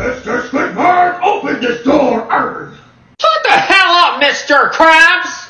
Mr. Squidward, open this door! Shut the hell up, Mr. Krabs!